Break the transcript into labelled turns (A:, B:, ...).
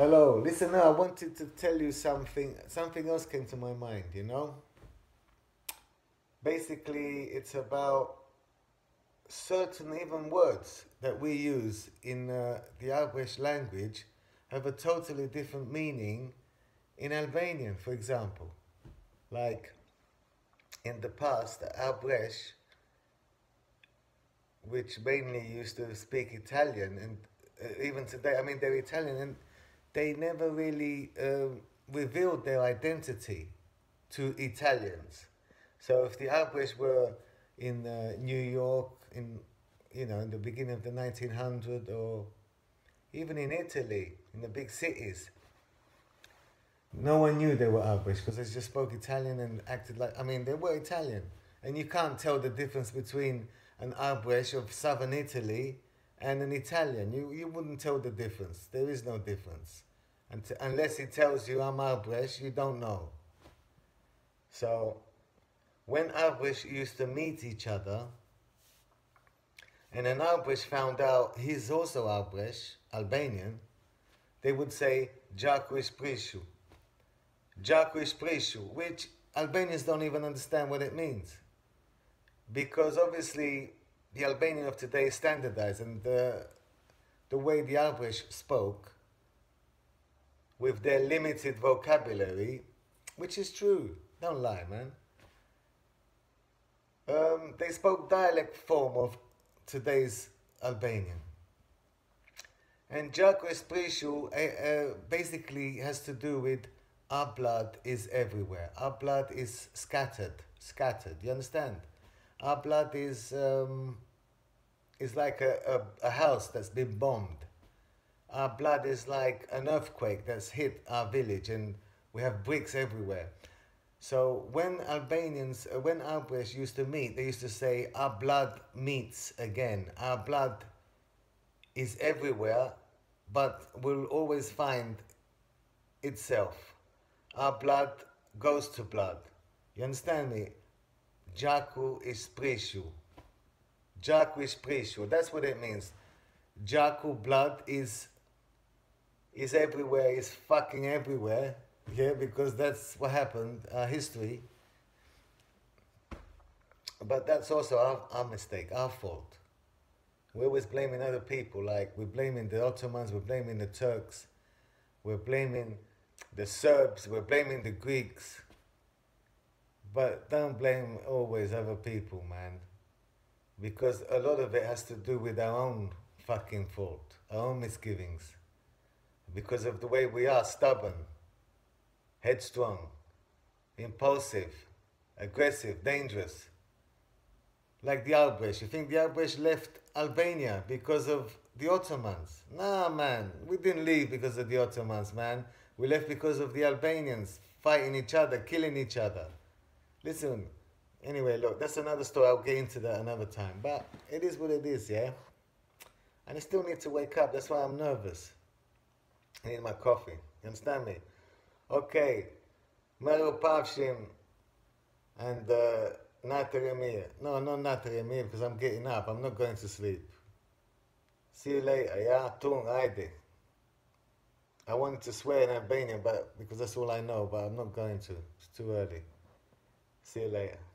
A: Hello, listen I wanted to tell you something, something else came to my mind, you know? Basically, it's about certain even words that we use in uh, the Arbëresh language have a totally different meaning in Albanian, for example. Like in the past, Arbëresh, which mainly used to speak Italian, and uh, even today, I mean, they're Italian, and they never really uh, revealed their identity to Italians. So if the Arbëreshs were in uh, New York in you know in the beginning of the 1900s or even in Italy in the big cities, no one knew they were Arbëreshs because they just spoke Italian and acted like I mean they were Italian, and you can't tell the difference between an Arbëresh of southern Italy and an Italian. You, you wouldn't tell the difference. There is no difference. And unless he tells you I'm Arbëresh, you don't know. So when Arbëresh used to meet each other, and an Arbëresh found out he's also Arbëresh, Albanian, they would say Jakuis Prishu. Jakuis Prishu, which Albanians don't even understand what it means. Because obviously the Albanian of today is standardized and the, the way the Arbëresh spoke with their limited vocabulary, which is true, don't lie, man. Um, they spoke dialect form of today's Albanian. And Jakuis Prishu uh, uh, basically has to do with our blood is everywhere. Our blood is scattered, scattered. You understand? Our blood is um, is like a, a, a house that's been bombed. Our blood is like an earthquake that's hit our village, and we have bricks everywhere. So when Albanians, uh, when Albanians used to meet, they used to say, "Our blood meets again. Our blood is everywhere, but will always find itself. Our blood goes to blood. You understand me? Jaku is prishu. Jaku is. That's what it means. Jaku blood is is everywhere, is fucking everywhere. Yeah, because that's what happened, uh, history. But that's also our, our mistake, our fault. We're always blaming other people, like we're blaming the Ottomans, we're blaming the Turks, we're blaming the Serbs, we're blaming the Greeks. But don't blame always other people, man. Because a lot of it has to do with our own fucking fault, our own misgivings. Because of the way we are stubborn, headstrong, impulsive, aggressive, dangerous. Like the Arbëresh. You think the Arbëresh left Albania because of the Ottomans? Nah, man. We didn't leave because of the Ottomans, man. We left because of the Albanians fighting each other, killing each other. Listen, anyway, look, that's another story. I'll get into that another time. But it is what it is, yeah? And I still need to wake up. That's why I'm nervous. I need my coffee. You understand me? Okay. Mero Pavshim and uh, Nataremir. No, not Nataremir because I'm getting up. I'm not going to sleep. See you later. Yeah, Tung, Aide. I wanted to swear in Albanian but because that's all I know, but I'm not going to. It's too early. See you later.